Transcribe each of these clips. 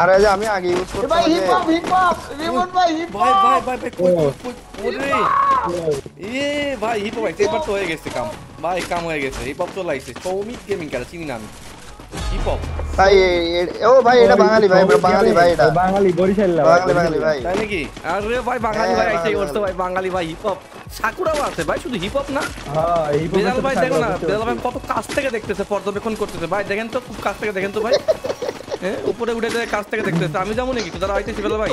আরে যে আমি আগে ইউজ ভাই hip hop hip hop Rimon ভাই হিপ ভাই ভাই ভাই ভাই কই কই ওরে এ ভাই হিপ হপ এবার তো হয়ে গেছে কাম। ভাই কাম হয়ে গেছে হিপ হপ চলে আইছে সৌমিক গেমিং খেলা চিনি না আমি। হিপ হপ ভাই ও ভাই এটা বাঙালি ভাই বাঙালি ভাই এটা। বাঙালি বরিশাল বাঙালি বাঙালি ভাই। তাই নাকি? আরে ভাই বাঙালি হ্যাঁ, ভাই আইছে বাঙালি, ওর তো ভাই বাঙালি ভাই হিপ হপ সাকুরাও আছে ভাই শুধু হিপ হপ না। হ্যাঁ এই বেলাল ভাই দেখো না বেলাল ভাই কত কাছ থেকে দেখতেছে পর্যবেক্ষণ করতেছে। ভাই দেখেন তো খুব কাছ থেকে দেখেন তো ভাই। হ্যাঁ উপরে উঠে যায় কাছ থেকে দেখতেছে। আমি যাব নাকি? দাদা আইতেছি বেলাল ভাই।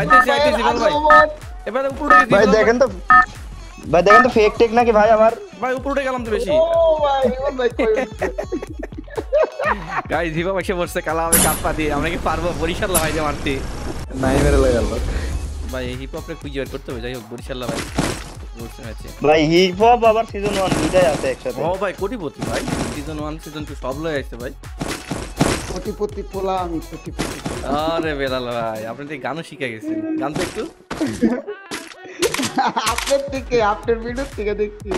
আইতেছি আইতেছি বেলাল ভাই। এবারে উপরে উঠে ভাই দেখেন তো ভাই দেখেন তো ফেক টেক নাকি ভাই আমার? ভাই উপরে উঠে গেলাম তো বেশি। ও ভাই রিমন ভাই কই গাইস হিপ হপ এসে বসছে কালা আমি কাপ্পা দিয়ে। আমরা কি পারব? বরিশাল ভাই যে মারতে। নাই মেরে লাগাল ভাই হিপ হপরে খুঁজে বের করতে হবে যাই হোক বরিশাল ভাই আছে ভাই হিপ হপ আবার সিজন 1 দুইটাই আছে একসাথে। ও ভাই কোটিপতি ভাই। সিজন ওয়ান সিজন টু সব লয়ে আসছে ভাই। কোটিপতি পোলা আমি কোটিপতি আরে বেলাল ভাই আপনি তো গানও শিখে গেছেন। গান তো একটু। আপনার থেকে আপনার ভিডিও থেকে দেখছি।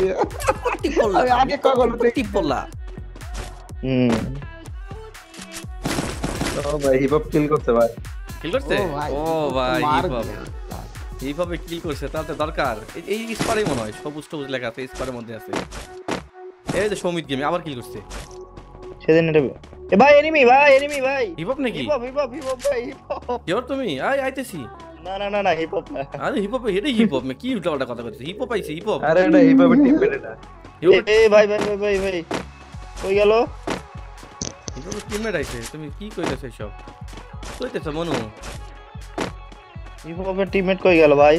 আমি আগে কখনো দেখি। টিপল্লা হুম। ও ভাই হিপ হপ কিল করতে ভাই। কিল করছে? ও ভাই, ও ভাই মার হিপ হপ এইভাবে কিল করছে তাহলে দরকার। এই- স্পারে মনে হয় সবুজ সবুজ লেখা আছে স্পারের মধ্যে আছে। এই যে সৌমিত গেমি আবার কিল করছে। সেদিন এটা ভাই এনিমি ভাই এনিমি ভাই। হিপ হপ নাকি? Hip hop hip hop hip hop ভাই হিপ হপ কেউ তুমি? আই আইতেছি। না না না না হিপ হপ না। আরে হিপ হপ এটাই হিপ হপ কি উল্টা পাল্টা কথা করছে হিপ হপ আইছে হিপ হপ আরে এটা হিপ হপের টিম পেট এটা। এ ভাই ভাই ভাই ভাই ভাই। কই গেল? হিপ হপ টিমমেট আইছে। তুমি কি কইতেছো সব কইতেছো মনু? হিপ হপের টিমমেট কই গেল ভাই?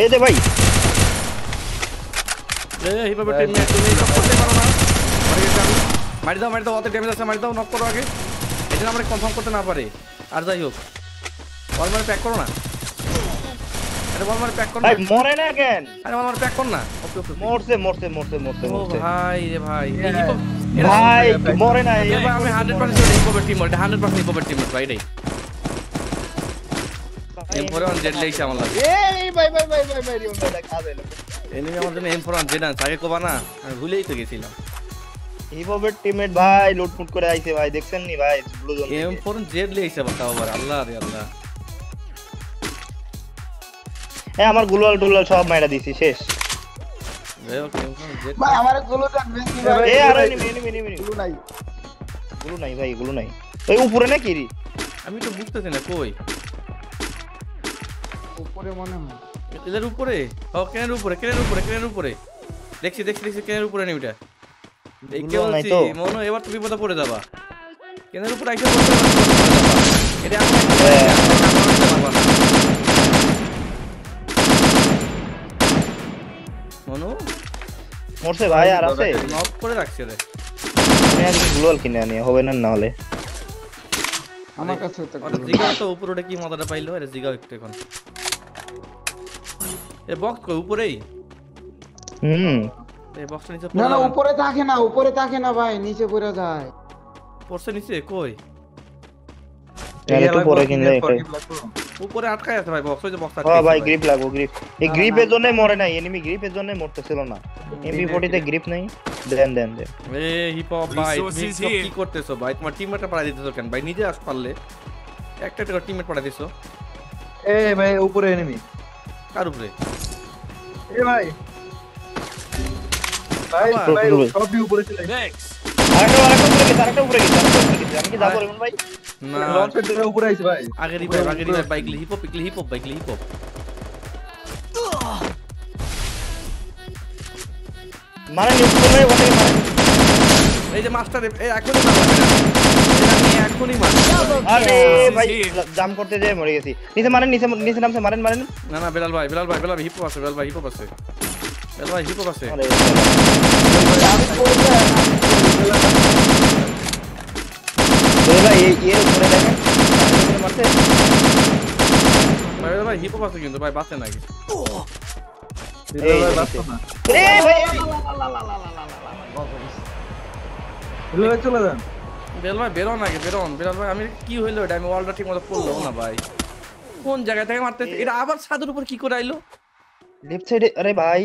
এই দে ভাই। এ হিপ হপের টিমমেট তুমি সব করতে পারো না। মারি গেছি আমি। মারি দাও মারি দাও অত ড্যামেজ আছে মারি দাও নক করো আগে এটা আমরা কনফার্ম করতে না পারে আর যাই হোক বল মারে প্যাক করো না আরে বল মারে প্যাক করো না ভাই মরে না কেন আরে বল মারে প্যাক কর না ওকে ওকে মরছে মরছে মরছে মরছে ও মরছে ভাই রে ভাই এই ভাই মরে না এ ভাই আমি 100% হিপ হপের টিম এটা 100% হিপ হপের টিম ভাই এটাই এরপরে অন জেড লেইছে আমার লাগে এই ভাই ভাই ভাই ভাই ভাই রিউন ভাই খা দিল এনিমি আমার জন্য এম ফোর অন জেড আগে কোবা না আমি ভুলেই তো গেছিলাম হপের টিমমেট ভাই লুটমুট করে আইছে ভাই দেখছেন নি ভাই blue zone M four Z লেইছে বাতাও আবার আল্লাহ রে আল্লাহ হ্যাঁ আমার গুলাল টুলাল সব মাইরা দিছি শেষ ভাই আমার বেশি ভাই এ আর এনিমি এনিমি এনিমি গুলো নাই গুলো নাই ভাই গুলো নাই ওই উপরে নাকি রি আমি তো বুঝতেছি না কই উপরে মনে হয় এদের উপরে ও কেনের উপরে কেনের উপরে কেনের উপরে দেখছি দেখছি দেখছি কেনের উপরে নেমিটা কে বলছি তো। এবার তুমি বিপদে পড়ে যাবা। কেনের উপরে আইসা বলতে এটা মনু? মরছে ভাই আর আছে। নক করে রাখছে রে আমি আজকে গ্লোয়াল কিনে আনি হবে না না হলে। আমার কাছে তো ওটা জিগাও তো উপরে ওটা কি মাথাটা পাইলো? আরে জিগাও একটু এখন। এ বক্স কই উপরেই? হুম। এ বক্সটা নিচে না না উপরে থাকে না উপরে থাকে না ভাই নিচে পড়ে যায়। পড়ছে নিচে? কই? আর একটু পরে কিনলে এটাই। উপরে আটকায় আছে ভাই বক্স ওই যে বক্স হ্যাঁ ভাই গ্রিপ লাগবো গ্রিপ এই গ্রিপের জন্য মরে নাই এনিমি গ্রিপের জন্য মরতেছিল না। এমপি 40 তে গ্রিপ নাই দেন দেন দেন। এ হিপ হপ ভাই তুমি. কি করতেছো ভাই? তোমার টিমমেটটা পাঠাই দিতেছো কেন? ভাই নিজে আস পারলে। একটা একটা টিমমেট পাঠাই দিছো। এ ভাই উপরে এনিমি কার উপরে? এ ভাই। ভাই ভাই সবই উপরে চলে Thanks. আরেকটা আরেকটা উপরে গেছে আরেকটা উপরে গেছে আরেকটা উপরে গেছে। আমি কি যাব রেমন ভাই? না। লঞ্চের দিকে উপরে আইছে ভাই। আগের ভাই আগের ভাই bike hip hop hip hop bike hip hop news করলে ওটাকে মারে এই যে মাস্টার এই এখনই আমি এখনই মারলাম আরে ভাই জাম করতে যেয়ে মরে গেছি। নিচে মারেন নিচে নিচে নামছে মারেন মারেন। না না বেলাল ভাই বেলাল ভাই বেলাল হিপ হপ আছে বেলাল ভাই হিপ হপ আছে। বেলাল ভাই হিপ হপ আছে আরে বলে ভাই এই মারতে ভাই ভাই হিপ আছে কিন্তু ভাই বাঁচে নাকি আমি কি হইল এটা আমি ওয়ালটা ঠিক মতো পড়ল না ভাই কোন জায়গা থেকে মারতেছে এটা আবার ছাদের উপর কি করে আইলো লেফট সাইডে আরে ভাই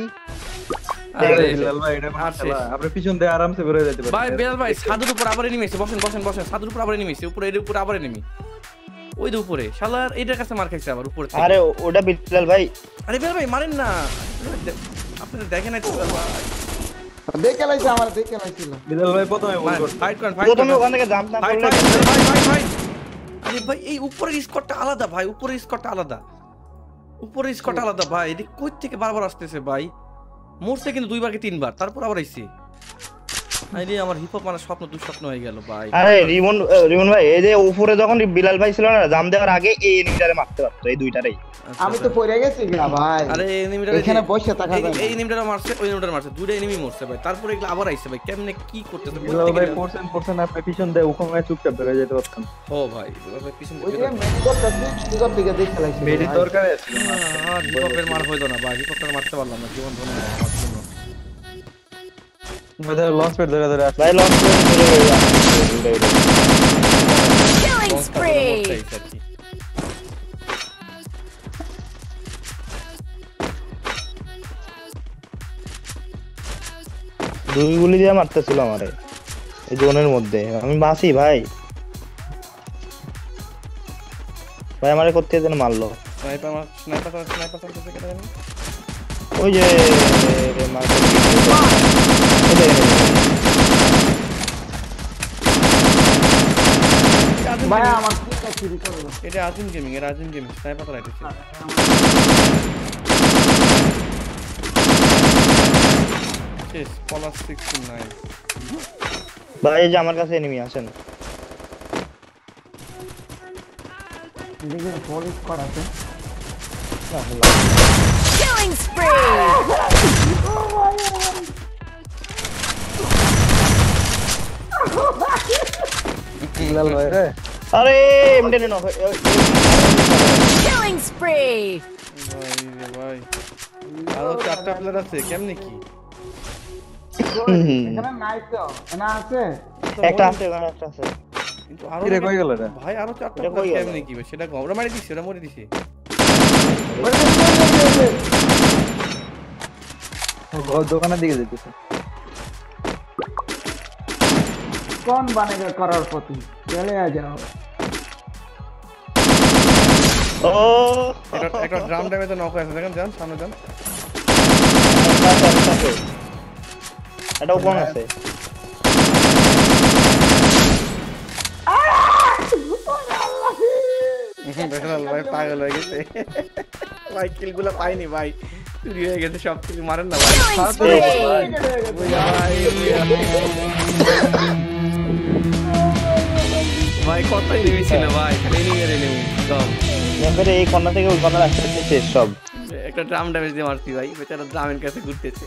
ওই যে উপরে। শালার এইটার কাছে মার খাইছে আবার উপরে থেকে। আরে ও- ওটা বিলাল ভাই। আরে বেলাল ভাই মারেন না। আপনারা দেখেন নাই তো ভাই। দেখে লাইছে আমার দেখে লাইছিল। বিলাল ভাই প্রথমে ফাইট করেন ফাইট প্রথমে ওখান থেকে জাম্প না করলে ফাইট ফাইট ফাইট ফাইট আরে ভাই এই উপরের স্কটটা আলাদা ভাই। উপরের স্কটটা আলাদা। উপরের স্কট আলাদা ভাই। এদিক কই থেকে বারবার আসতেছে ভাই? মরছে কিন্তু দুইবার কি তিনবার তারপর আবার আইছে আরে আমার হিপ হপ মানে স্বপ্ন দুঃস্বপ্ন হয়ে গেল ভাই। আরে রিমন রিমন ভাই এই যে উপরে যখন বিলাল ভাই ছিল না জাম দেওয়ার আগে এই এনিমিটারে মারতে পারতো এই দুইটারেই। আচ্ছা, আমি তো আচ্ছা। পড়ে গেছি গা ভাই। আরে এনিমিটার এখানে বসে থাকা যায় এই এনিমিটার মারছে ওই এনিমিটার মারছে দুইটা এনিমি মরছে ভাই। তারপরে এগুলো আবার আইছে ভাই। কেমনে কি করতেছে বিলাল ভাই পড়ছেন পড়ছেন আপনি পিছন দিয়ে উখমে চুপচাপ হয়ে যেতে পারতেন। ও ভাই ভাই পিছন ওই যে মেডিকেলটা দিকে দেখে লাইছিল মেডির ভাই। দরকার আছে। হিপহপের মার হইতো না ভাই। হিপহপের মারতে পারলাম না জীবন ধন্য। আমার। লঞ্চ প্যাড ধরে ধরে আসছে ভাই লঞ্চ Killing spree! আইছে দুই গুলি দিয়ে মারতেছিল আমারে। এই জোনের মধ্যে। আমি বাসি ভাই। ভাই আমারে করতে যেন মারলো। স্নাইপার মার স্নাইপার স্নাইপার করতেছে কেন জানি ওই যে মারতে ওই যে ভাই আমার কি চুরি করল এটা আজিম গেমিং এর আজিম গেমিং স্নাইপার তো রাইতেছে শেষ পলাশ সিক্সটি নাইন ভাই এই যে আমার কাছে এনিমি আছেন এদিকে পুলিশ করা আছে Killing spree! বিলাল ভাই রে। আরে এমডি নো Killing spree! ভাই রে ভাই। আরও চারটা প্লেয়ার আছে কেমনে কি? এখানে নাই তো না আছে। একটা। আছে একটা আছে। কিন্তু আরও রে কই গেল রে? ভাই আরও চারটা প্লেয়ার কেমনে কি সেটা কম। মারি দিছি ওরা মরে দিছি। ওই যে, ওই যে, ওই যে, ওই যে। ও ঘর দোকানের দিকে যেতেছে। কোন বানেগা করার প্রতি চলে আ যাও ও একটা একটা ড্রাম ড্যামেজে নক আছে দেখেন যান সামনে যান আছে। এটা ভাই পাগল হয়ে গেছে ভাই কিলগুলো পাইনি ভাই চুরি হয়ে গেছে সব কিছু মারেন না ভাই ভাই, কত এনিমি ছিল ভাই এনিমি এর এনিমি সব এবারে এই কর্নার থেকে ওই শেষ সব। একটা ড্রাম ড্যামেজ দিয়ে মারছি ভাই বেচারা ড্রামের কাছে ঘুরতেছে।